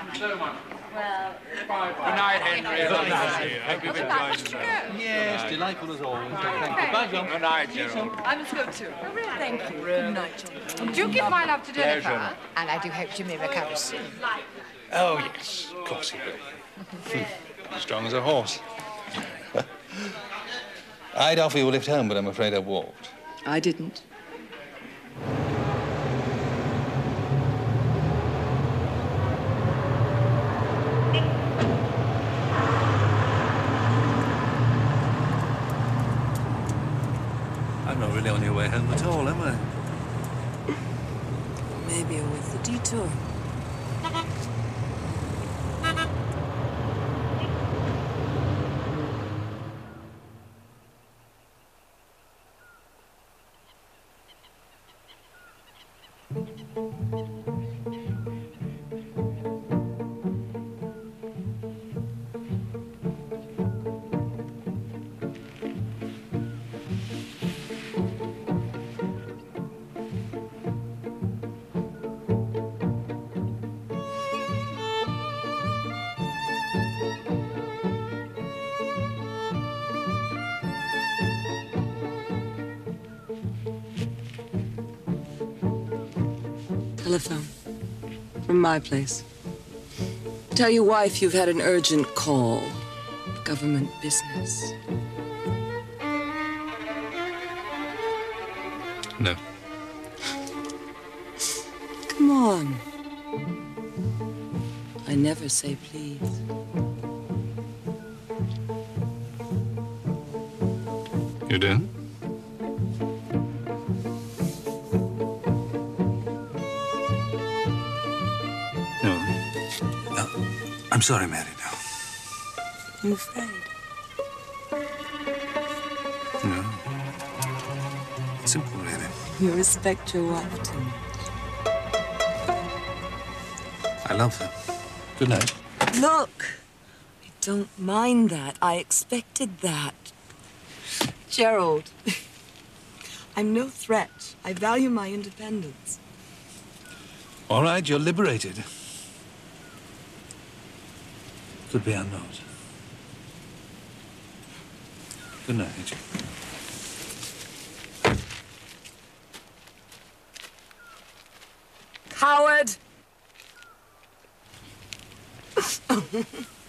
Thank you so much. Well, Bye bye. Good night, Henry. Lovely to see you. Hope you've enjoyed yourself. Yes, delightful as always. Thank you. Bye, John. Good night, Gerald. I must go too. thank you. Good night, John. Do give my love to Pleasure. Jennifer. And I do hope Jimmy recovers soon. Oh, yes, of course he will. Strong as a horse. I'd offer you a lift home, but I'm afraid I walked. I didn't. I'm not really on your way home at all, am I? Maybe worth the detour. Telephone. From my place. Tell your wife you've had an urgent call. Government business. No. Come on. I never say please. You do? I'm sorry, Mary, no. You afraid? No. It's simple, really. You respect your wife too much. I love her. Good night. Look, I don't mind that. I expected that. Gerald, I'm no threat. I value my independence. All right, you're liberated. Could be I'm. Good night. Coward!